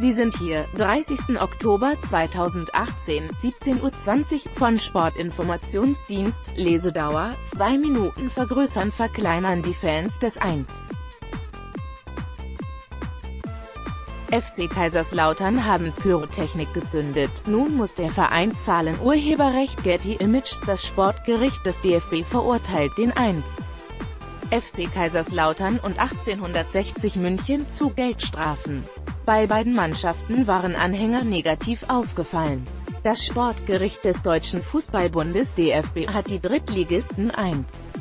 Sie sind hier, 30. Oktober 2018, 17.20 Uhr, von Sportinformationsdienst, Lesedauer, 2 Minuten vergrößern verkleinern die Fans des 1. FC Kaiserslautern haben Pyrotechnik gezündet. Nun muss der Verein zahlen. Urheberrecht Getty Images Das Sportgericht des DFB verurteilt den 1. FC Kaiserslautern und 1860 München zu Geldstrafen. Bei beiden Mannschaften waren Anhänger negativ aufgefallen. Das Sportgericht des Deutschen Fußballbundes DFB hat die Drittligisten 1.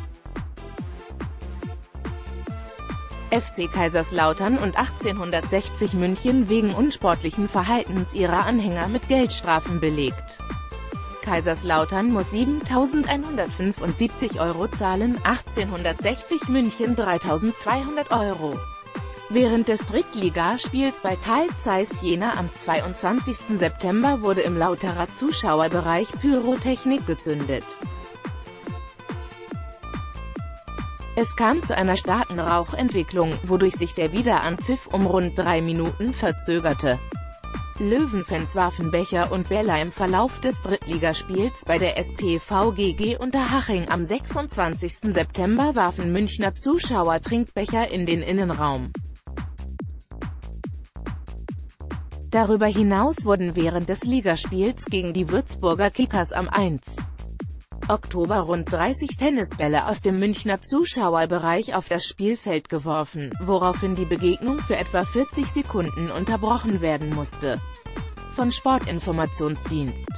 FC Kaiserslautern und 1860 München wegen unsportlichen Verhaltens ihrer Anhänger mit Geldstrafen belegt. Kaiserslautern muss 7.175 Euro zahlen, 1860 München 3.200 Euro. Während des Drittligaspiels bei Karl Zeiss Jena am 22. September wurde im Lauterer Zuschauerbereich Pyrotechnik gezündet. Es kam zu einer starken Rauchentwicklung, wodurch sich der Wiederanpfiff um rund drei Minuten verzögerte. Löwenfans warfen Becher und Bälle im Verlauf des Drittligaspiels bei der SPVGG Unterhaching am 26. September warfen Münchner Zuschauer Trinkbecher in den Innenraum. Darüber hinaus wurden während des Ligaspiels gegen die Würzburger Kickers am 1. Oktober rund 30 Tennisbälle aus dem Münchner Zuschauerbereich auf das Spielfeld geworfen, woraufhin die Begegnung für etwa 40 Sekunden unterbrochen werden musste. Von Sportinformationsdienst